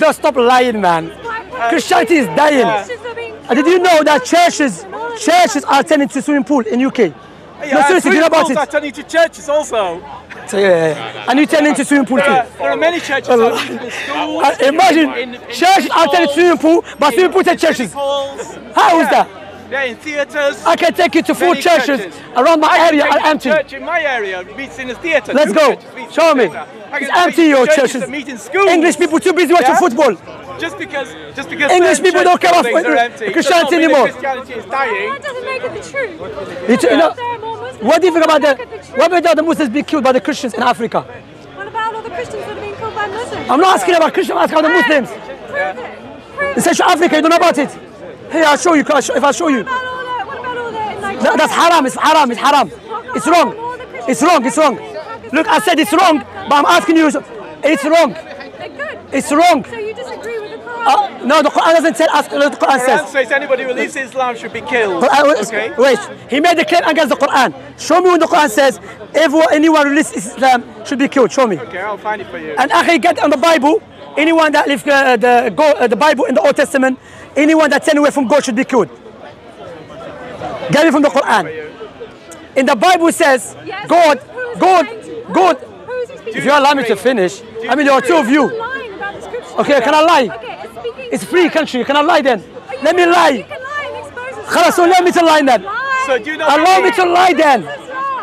Just stop lying, man. Christianity is dying. Christians And did you know that churches, churches are turning to swimming pool in UK? Yeah, no, seriously, do you know about schools are turning to churches also. So, yeah, yeah, yeah. And you turn into swimming pool too. are, there are many churches are schools. Uh, imagine in, in churches are turning to swimming pool, but swimming pool to churches. halls. How is yeah. that? Yeah, in theatres. I can take you to four churches churches. around my I area take are you empty. Church in my area meets in a theatre. Let's Two go. churches Show me. I can It's take empty, to your churches churches. that meet in schools. English people too busy watching Yeah? football. Just because, just because English people don't church care about buildings are empty, Christianity does not mean that anymore. Christianity is dying. That doesn't make it the truth. You you know, There are more Muslims. what do you think about Look the, at the truth. what about the Muslims being killed by the Christians in Africa? What about all the Christians that are being killed by Muslims? I'm not asking about Christians, I'm asking about the Muslims. Prove it. Prove In it. Central Africa, you don't know about it. Here, I'll show you, I'll show- if I show you. What about all the, what about all the in No, that's haram, it's haram, it's haram. It's wrong. It's wrong, it's wrong. Look, I said it's wrong, but I'm asking you, it's wrong. It's wrong. So you disagree with the Quran? Uh, no, the Quran doesn't tell us, the Quran Quran says. says anybody who leaves Islam should be killed. Quran, wait, Okay. wait, he made a claim against the Quran. Show me when the Quran says everyone, anyone who leaves Islam should be killed. Show me. Okay, I'll find it for you. And Akhi, get on the Bible. Anyone that leaves uh, the, go, uh, the Bible in the Old Testament, anyone that turn away from God should be killed. Get it from the Quran. In the Bible says, Yes, God, God, lying to- God. Who's If you allow me to finish, I mean there are two of you. You're lying about the scripture. Okay, can I lie? Okay, it's. It's free country. Can I lie then? Let me lie. You can lie and expose us. Khalas, so let me to lie then. So do you not Allow me to lie then.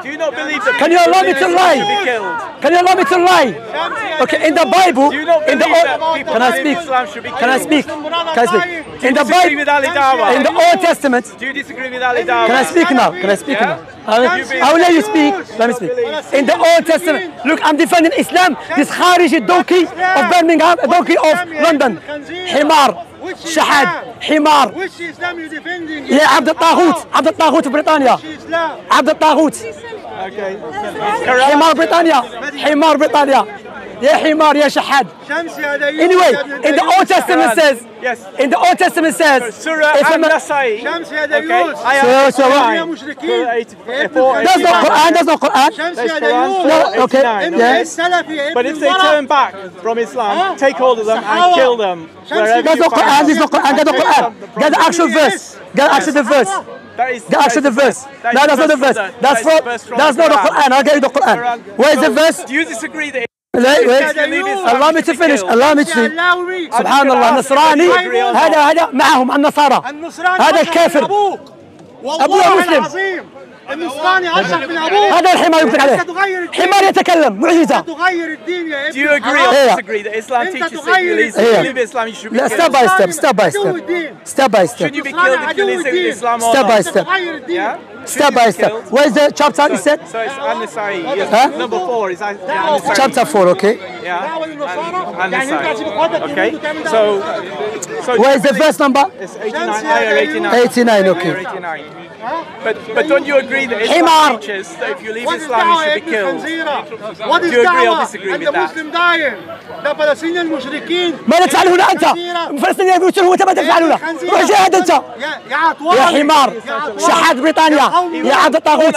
Do you not believe that Can you allow me to lie? Can you allow me to lie? Okay, in the Bible, in the Old, can I speak? Can I speak? Can I speak? In the Bible, in the Old Testament, Do you disagree with Ali Dawa? Can I speak now? Can I speak now? I will, I will let you speak. Let me speak. In the Old Testament, look, I'm defending Islam. This Khariji donkey of Birmingham, a donkey of London. Himar, Shahad, Himar. Which Islam you defending? Yeah, Abd al-Taghut, Abd al-Taghut of Britannia. Islam. Abd al-Taghut. Okay. Himar Britannia. Himar Britannia. Yeah, Himar, yeah, Shahad. شمس يا ديوث Anyway, يا ابن in the ديوث. Old Testament says, Yes. in the Old Testament says, Surah if a man- An-Nasai. شمس يا Okay. ديوث I Surah- have Surah- يا مشركين Surah 80 يا ابن four- There's no Quran, there's no Quran. شمس There's يا Quran, ديوث Surah No, okay, 89, انت yeah. السلفي يا But ابن if they الورع. turn back from Islam, take hold of them and Sahaba. kill them wherever There's you no find Quran, them. there's no Quran, get the Quran. Get the actual verse. Get actually the verse. That is, that actually the verse. That no, that's not the verse. That. That's that from, from that's not the Quran. I'll get you the Quran. Where is the verse? Do you disagree that لا ويت الله ما تفنش الله ما تفنش سبحان الله نصراني هذا هذا معهم النصارى هذا الكافر ابوه مسلم النصراني اشرف من أبوك هذا الحمار يمسك عليه حمار يتكلم معجزة تغير الدين يا Do you agree or disagree that Islam teaches that if you leave Islam, you should be لا killed? step by step step by step الدين step by step Should you be killed if you leave Islam or Step by not? step. تغير الدين Yeah? Step by step where is the chapter you said So it's An-Nasai. Yes, Huh? Number four is An- chapter 4 okay Yeah. يعني انت. عشان اخواتك Okay. So, so where is the verse number It's 89, ayah 89. 89 Ayah okay 89. But, but don't you agree that Islam Himar. teaches that if you leave What is Islam, you should be killed? What is Do you agree or disagree with that? ده فلسطين المشركين ماذا تفعل هنا أنت الخنزيرة. فلسطينيين يقولون وأنت ماذا تفعل هنا. روح جاهد أنت يا حمار. شحات بريطانيا يا عبد الطاغوت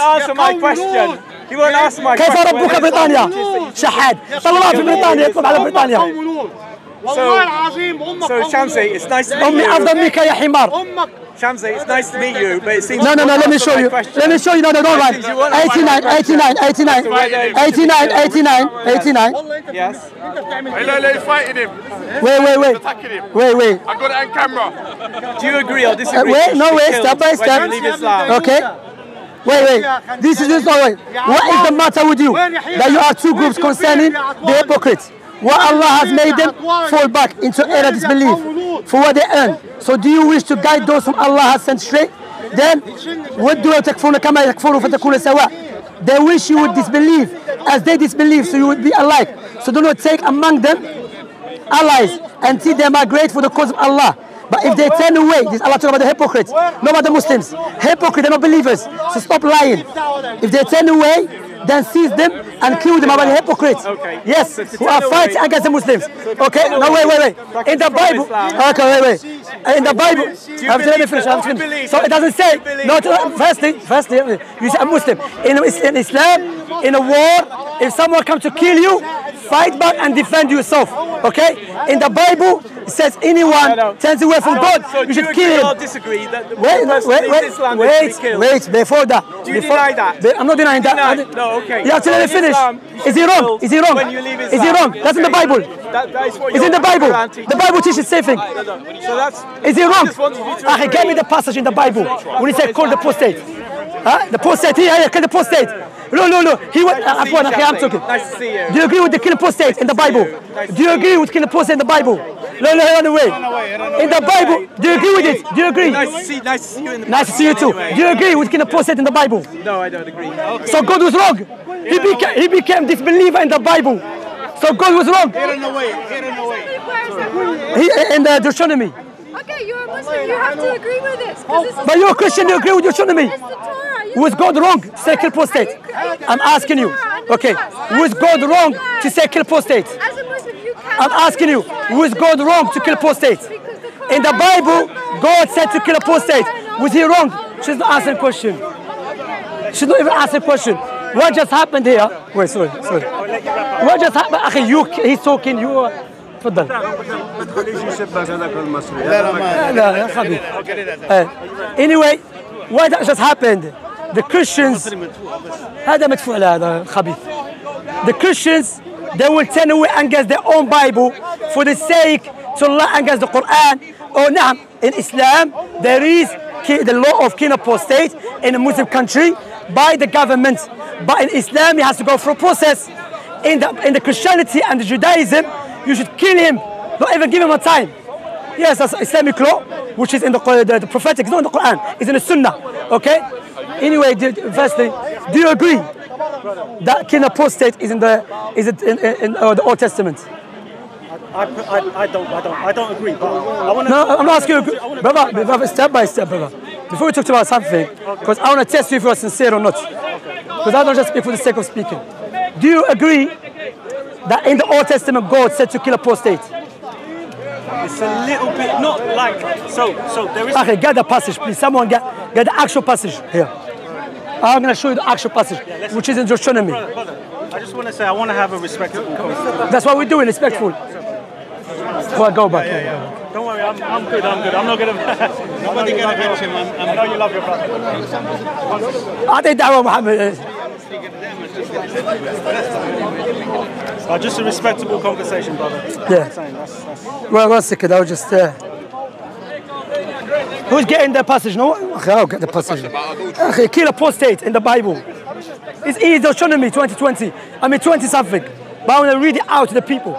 كيف ربك بريطانيا شحاد. طلع في بريطانيا يطلب على بريطانيا. والله العظيم امك So قوم Shamsi, لوط. it's nice to meet أمي you. أفضل منك يا حمار امك Shamsi, it's nice to meet you, but it seems No, no, no, you let me won't show answer you. my question. Let me show you. No, no, don't run. Since you won't answer 89, my 89, 89, whether- 89, 89, 89. والله انت Yes. انت بتعمل Hey, look, look, he's fighting him, Wait, wait, wait. attacking him. Wait, wait. I got it on camera. Do you agree or disagree? Uh, wait, that you no, should be wait, killed step by when step. you leave Islam? Okay. Wait, wait. This is just not right. What is the matter with you? That you are two groups concerning the hypocrites. What Allah has made them fall back into error disbelief for what they earn. So do you wish to guide those whom Allah has sent straight? Then ودوا تكفرون كما يكفروا فتكون سواء. They wish you would disbelieve as they disbelieve so you would be alike. So do not take among them allies until they migrate for the cause of Allah. But if they turn away, this is Allah talking about the hypocrites, not about the Muslims. Hypocrites, they're not believers. So stop lying. If they turn away, then seize them and kill them about the hypocrites. Okay. Yes, So who are fighting against the Muslims. Okay, no, wait, wait, wait. In the Bible, okay, wait, wait. In the Bible, I'm let me finish. I'm do finished. So it doesn't say. No, firstly, firstly, you say a Muslim. In, Islam, in a war, if someone comes to kill you, fight back and defend yourself. Okay? In the Bible, says anyone No, no. turns away from God, so you should kill him. disagree that the Wait, person wait, wait, this land wait, be wait, before that. Do you before, deny that? Be- I'm not denying that. Deny- I no, okay. You have to let me finish. Islam, Is he wrong? Is he wrong? when you leave Is he wrong? That's in the Bible. That, that is what It's in the Bible. The Bible teaches same thing. So that's. Is he wrong? just wanted you to Ah, he gave me the passage in the Bible when he said call the apostate. Huh? The apostate, here, here, kill the apostate. No, no, no. He went, Nice uh, Afwan, okay, I'm talking. Nice to see you. Do you agree with the kill apostate in the Bible? Nice Do you agree with kill apostate in the Bible? No, no, run away. In the Bible, do you agree with it? Do you agree? Nice to see, nice to see you in the Nice to see you too. Anyway. Do you agree with kill apostate in the Bible? No, I don't agree. So God was wrong. He became, he became disbeliever in the Bible. So God was wrong. Where is that wrong? He, in the Deuteronomy. Okay, you're a Muslim. You have to agree with this. 'cause this is But you're a Christian, you agree with Deuteronomy. It's the Torah. Was God wrong to say kill apostate? I'm asking you. Okay. Was God wrong to say kill apostate? I'm asking you. Was God wrong to kill apostate? In the Bible, God said to kill a. Was he wrong? She's not answering question. She's not even answering question. What just happened here? Wait, sorry, sorry. What just happened? You, he's talking. You. Are, anyway what just happened The Christians هذا مدفوع له هذا خبيث. The Christians they will turn away against their own Bible for the sake to lie against the Quran. Oh نعم in Islam there is ki- the law of king apostate in a Muslim country by the government. But in Islam he has to go through a process. In the in the Christianity and the Judaism you should kill him. Don't even give him a time. Yes, that's Islamic law, which is in the, Qur- the, the prophetic, it's not in the Quran, it's in the Sunnah. Okay? Anyway, firstly, do you agree that king apostate is in the is it in, in, in uh, the Old Testament? I, I, I don't, I don't, I don't agree. But I want to. No, I'm not asking you, brother, brother, step by step, brother. Before we talk about something, because I want to test you if you are sincere or not. Because I don't just speak for the sake of speaking. Do you agree that in the Old Testament God said to kill apostate? It's a little bit not like so. So there is. Okay, get the passage, please. Someone get, get the actual passage here. Ah, I'm going to show you the actual passage, yeah, which is in Deuteronomy. Brother, brother, I just want to say, I want to have a respectful conversation. That's what we're doing, respectful. Yeah. Well, go back. Yeah, Don't worry, I'm, I'm, good, I'm good. I'm not going to... Nobody going to hurt him. I'm, i know you love your brother. I think that one, Muhammad. Oh, just a respectable conversation, brother. Yeah. That's, that's... Well, one second, I'll just... Uh... Who's getting the passage? No? I'll get the passage. Okay, kill apostate in the Bible. It's easy, Deuteronomy 2020. I mean 20 something. But I want to read it out to the people.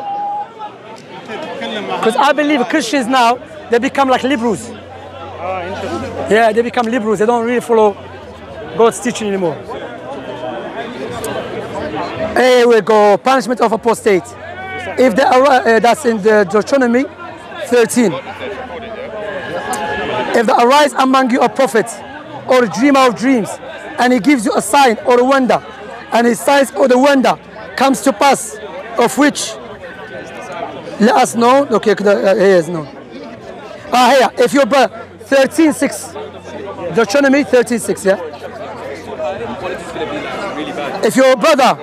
Because I believe Christians now, they become like liberals. ah. Yeah, they become liberals. They don't really follow God's teaching anymore. Here we go. Punishment of apostate. If they are, uh, that's in the Deuteronomy 13. If there arise among you a prophet or a dreamer of dreams, and he gives you a sign or a wonder, and his signs or the wonder comes to pass, of which let us know. Okay, uh, here is no. Ah, here. If your brother 13:6. Deuteronomy 13:6. Yeah. If your brother,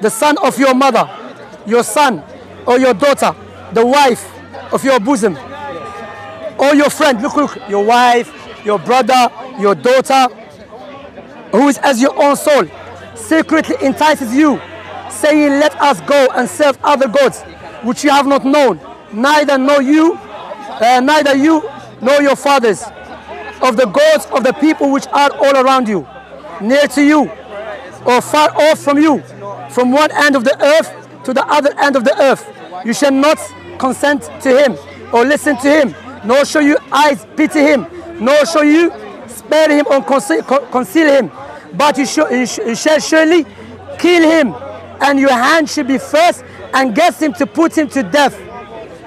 the son of your mother, your son or your daughter, the wife of your bosom, or your friend, look, look, your wife, your brother, your daughter, who is as your own soul, secretly entices you, saying, Let us go and serve other gods, which you have not known, neither know you, uh, neither you nor your fathers, of the gods of the people which are all around you, near to you, or far off from you, from one end of the earth to the other end of the earth. You shall not consent to him, or listen to him, nor show you eyes pity him, nor show you spare him or conceal, conceal him, but you, shall- you shall surely kill him, and your hand should be first against him to put him to death,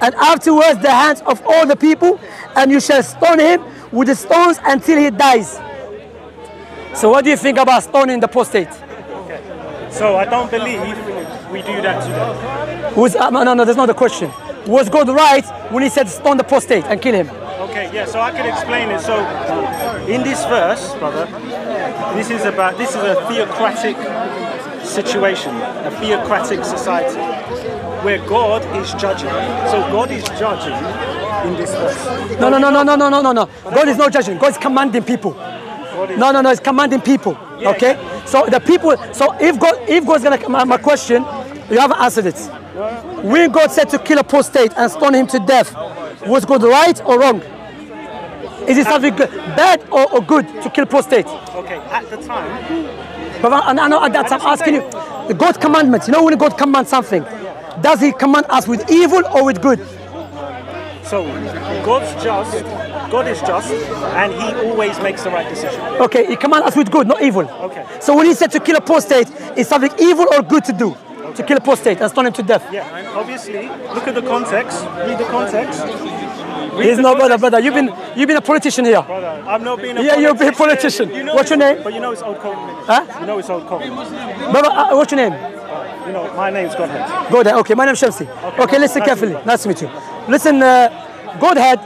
and afterwards the hands of all the people, and you shall stone him with the stones until he dies. So, what do you think about stoning the apostate? So I don't believe we do that today. Was uh, no, no, that's not the question. Was God right when He said stone the apostate and kill him? Okay, yeah. So I can explain it. So in this verse, brother, this is about this is a theocratic situation, a theocratic society. where God is judging. So God is judging in this verse. No, no, no, no, no, no, no, no, no. God is not judging. God is commanding people. Is, No, no, no. It's commanding people. Okay. So the people. So if God, if God's gonna my, my question, you haven't answered it. When God said to kill a apostate and stone him to death, was God right or wrong? Is it something good, bad or, or good to kill apostate? Okay, at the time, But I, I know at that time I'm asking you, the God commandments. You know when God commands something, does He command us with evil or with good? so God's just, God is just, and He always makes the right decision. Okay, He commands us with good, not evil. Okay. So when He said to kill a apostate, is something evil or good to do? To kill a apostate and stone him to death. Yeah, obviously, look at the context, read the context. Read He's the no brother, context. brother. You've been you've been a politician here. Brother, I'm not being a Yeah, you're being politician. politician. You know What's your name? But you know it's old code. Huh? You know it's old code. Brother, uh, what's your name? You know, my name's Godhead. Go there. Okay, my name's Shamsi. Okay, listen nice carefully. you. Nice to meet you. Listen, uh, Godhead.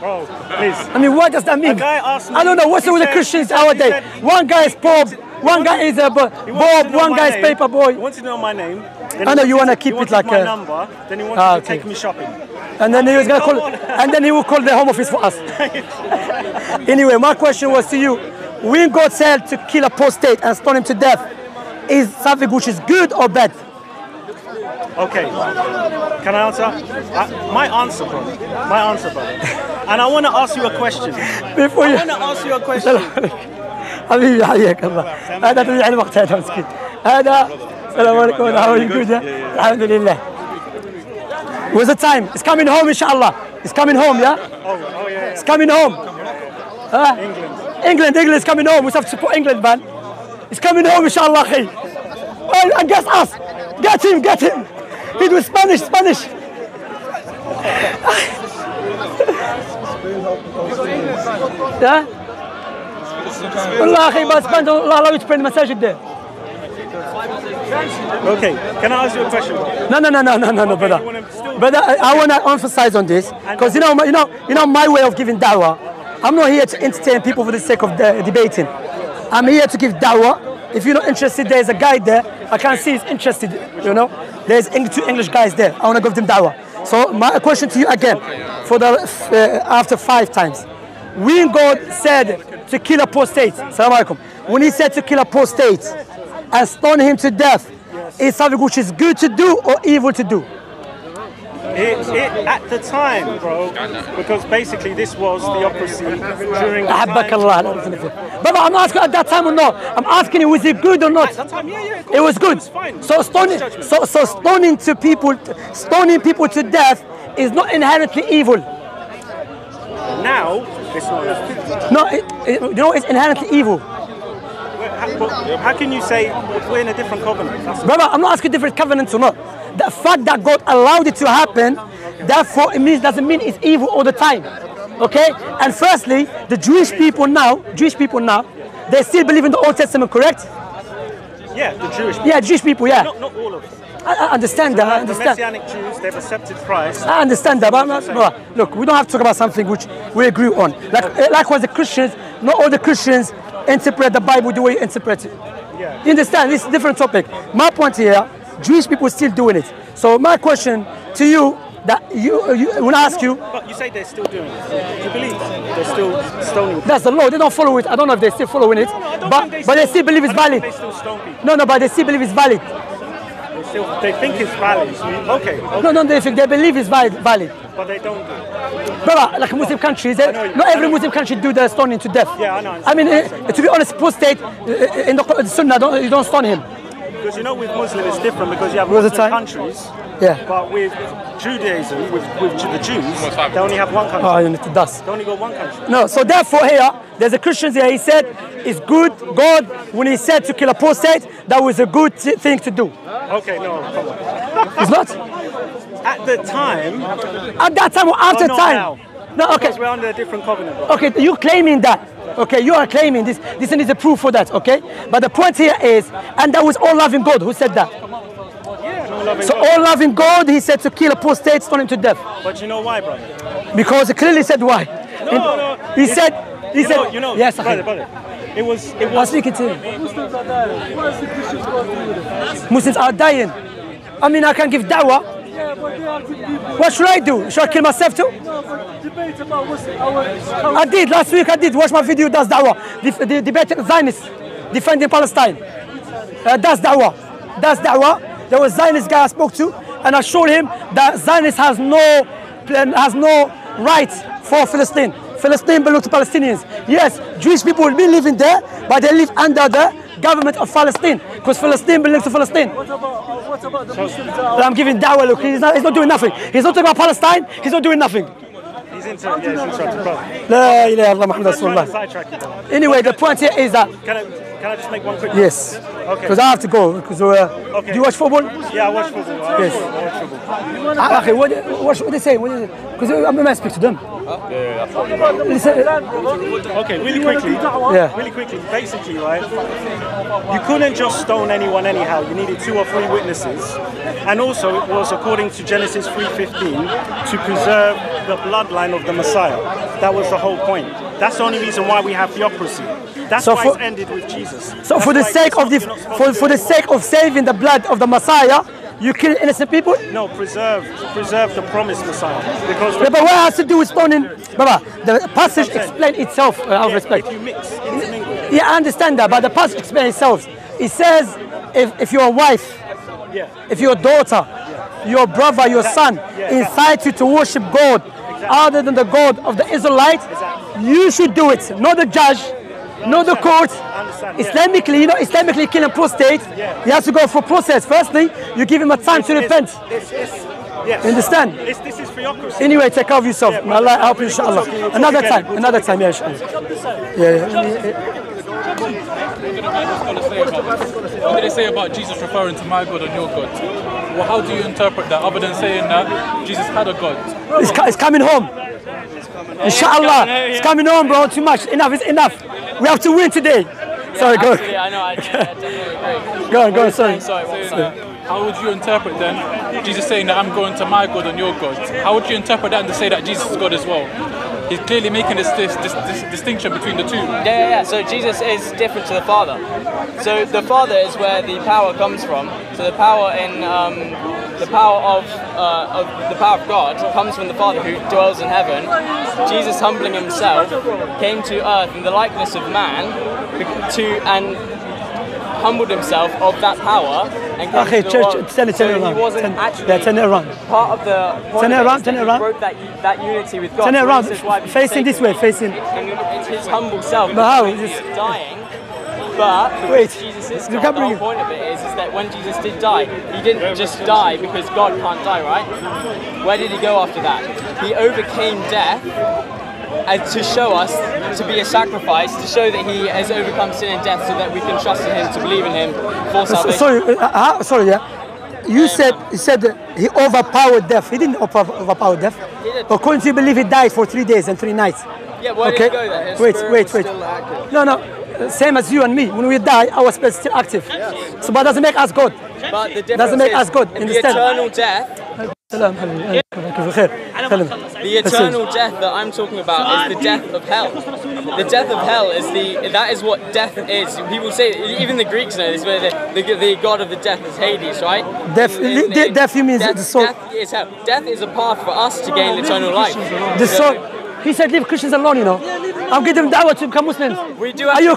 Bro, please. I mean, what does that mean? A me- I don't know. What's he with the Christians nowadays? One guy is Bob, one guy is a Bob, He to one guy is paper He boy, wanted to know my name. then I know you wanna keep it like my a- number. Then he wanted Ah, to take me shopping. and then he was gonna call, and then he will call the home office for us. anyway, my question was to you: When God said to kill a apostate and stone him to death, is something which is good or bad? Okay. Can I answer? I, my answer, bro. My answer, bro. And I want to ask you a question. Before you. I you. want to ask you a question. حبيبي حياك الله. هذا تضيع الوقت هذا مسكين. هذا السلام عليكم ورحمة الله الحمد لله. وذ تايم اتس كامين هوم ان شاء الله اتس كامين هوم يا اتس كامين هوم ها انجلند انجلند كامين هوم وسوف تسبو انجلند بان اتس كامين هوم ان شاء الله أخي قص قص جات هيم جات هيم هيد سبانيش سبانيش ها والله اخي بس بند الله لو يتبين المساجد ده Okay. Can I ask you a question, bro? No, no, no, no, no, no, no, brother. you wanna still- Brother, I, I want to emphasize on this because you know, my- you know, you know, my way of giving dawah. I'm not here to entertain people for the sake of the, debating. I'm here to give dawah. If you're not interested, there's a guy there. I can see he's interested. You know, there's Eng- two English guys there. I want to give them dawah. So my question to you again, for the uh, after five times, when God said to kill a apostate, salam alaikum, when he said to kill a apostate and stone him to death, is something which is good to do or evil to do? It, it, at the time, bro, because basically this was theocracy during the time. But I'm asking at that time or not. I'm asking you, was it good or not? At that time, yeah, yeah, it was good. So stoning, so, so stoning to people, stoning people to death is not inherently evil. Now, it's not. No, it, it- you know, it's inherently evil. How, how can you say we're in a different covenant? That's Brother, I'm not asking different covenants or not. The fact that God allowed it to happen, therefore it means doesn't mean it's evil all the time. Okay? And firstly, the Jewish people now, Jewish people now, they still believe in the Old Testament, correct? yeah, the Jewish. Yeah, Jewish people, yeah. Not, not all of them. I, I understand that. I the understand. Messianic Jews, they've accepted Christ. I understand that, but not, look, we don't have to talk about something which we agree on. Like, eh, likewise, the Christians, not all the Christians interpret the Bible the way you interpret it. Yeah. You understand? This is a different topic. My point here, Jewish people still doing it. So my question to you, that you, you when I ask you, But you say they're still doing it. Do you believe they're still stoning? that's the law. They don't follow it. I don't know if they're still following it, No, I don't but they but they still believe it's valid. They still. No, no, but they still believe it's valid. They, still, they think it's valid. Okay, okay. No, no, they think they believe it's valid. valid. but they don't do it. Brother, like Muslim countries, they, know not every. Muslim country do the stoning to death. Yeah, I know. I mean, eh, to be honest, apostate eh, in the, the Sunnah, don't, you don't stone him. Because you know with Muslim it's different because you have Was it Muslim time? countries, Yeah. but with Judaism, with, with the Jews, they only have one country. Oh, you need to dust. They only got one country. No, so therefore here, there's a Christian here, he said, it's good, God, when he said to kill apostate, that was a good thing to do. Okay, no, come on. It's not? At the time, At that time or after Oh, time? now. No, okay. because we're under a different covenant. bro. Okay, you're claiming that. Okay, you are claiming this. This is a proof for that, okay? But the point here is, and that was all loving God who said that. Yeah, So God. all loving God, he said to kill apostate, stone him to death. But you know why, brother? Because he clearly said why. No, no. He said, he you said, know, you know, yes, brother, brother. It was, it was. speaking to him. Muslims are dying. I mean, I can give da'wah. What should I do? Should I kill myself too? Debate about what's our I did last week. I did watch my video. That's da'wah. The, the debate Zionists defending Palestine. Uh, that's da'wah. That's da'wah. There was Zionist guy I spoke to, and I showed him that Zionist has no plan, has no right for Palestine. Palestine belongs to Palestinians. Yes, Jewish people will be living there, but they live under the government of Palestine because Palestine belongs to Palestine. What about, uh, what about the Muslims that I'm giving da'wah. Look, he's not, he's not doing nothing. He's not talking about Palestine. He's not doing nothing. He's into, yeah, he's interrupted, brother. La ilaha illallah Muhammad Let's try to Rasulullah. sidetrack you, brother. Anyway, the point here is that Can I, just make one quick yes, Okay. because I have to go. Because uh, Okay. do you watch football? Yeah, I watch football. I Yes. football. I watch football. Ah, okay, what, what, what they say? Because I'm going to speak to them. Listen, Okay, really quickly. Yeah. Really quickly. Basically, right? You couldn't just stone anyone anyhow. You needed two or three witnesses, and also it was according to Genesis 3:15 to preserve the bloodline of the Messiah. That was the whole point. That's the only reason why we have theocracy. That's So why for- it's ended with Jesus. so That's for the sake of the not- you're not for, for the sake of saving the blood of the Messiah, you kill innocent people. No, preserve, preserve the promised Messiah. Because Yeah, but what has to do with stoning? Baba, the passage explains itself. Uh, out of respect. if you mix. Yeah, I understand that, but the passage explains itself. It says if, if your wife, Yeah. if your daughter, your brother, your son yeah, incite you to worship God other than the God of the Israelites, you should do it. Not the judge, not the court. understand, yeah. Islamically, you know, Islamically killing apostate, he has to go for process. Firstly, you give him a time to repent. It's, it's, yes. Understand? It's, this is theocracy. Anyway, take care of yourself. Yeah, May Allah help you, we'll inshallah. we'll talk Another again. time, We'll another time, yeah, inshallah. Yeah, yeah. What did they say about Jesus referring to my God and your God? Well, how do you interpret that other than saying that Jesus had a God? It's, it's coming home. Inshallah, it's coming home, bro. Too much. Enough is enough. We have to win today. Sorry, go. Absolutely, I know. I, I definitely. Go on, go on, sorry. Sorry, what was that? How would you interpret then Jesus saying that I'm going to my God and your God? How would you interpret that and to say that Jesus is God as well? He's clearly making this, this, this, this distinction between the two. Yeah, yeah, yeah. So Jesus is different to the Father. So the Father is where the power comes from. So the power in um, the power of, uh, of the power of God comes from the Father who dwells in heaven. Jesus humbling himself came to earth in the likeness of man to and humbled himself of that power and came Okay, to the church, world. turn it, turn so it around. He wasn't Turn- actually yeah, turn it around. part of the point Turn it around, turn that it around. broke that, that unity with God. Turn it around. this is why he's Facing this way, facing. and it's his humble self But how? This- dying. But Wait, Jesus is God, the whole bring- point of it is, is that when Jesus did die, he didn't just die because God can't die, right? Where did he go after that? He overcame death and to show us to be a sacrifice, to show that he has overcome sin and death so that we can trust in him, to believe in him for So- salvation. Sorry, uh, uh, sorry, yeah. You said he said he overpowered death. He didn't over- overpower death. According to you, believe he died for three days and three nights. Yeah, where okay. did he go then? Wait, wait, wait. No, no. uh, Same as you and me. When we die, our spirit is still active. So, but doesn't make us God. But the difference Doesn't make us good, the eternal death the eternal death that I'm talking about is the death of hell. The death of hell is the that is what death is. People say even the Greeks know this, where the, the, the god of the death is Hades, right? Death, in, in, in, death means death, the soul. Death is hell. Death is a path for us to gain eternal life. The soul. He said, leave Christians alone, you know. I'm giving them da'wah to become Muslims. We do. Are you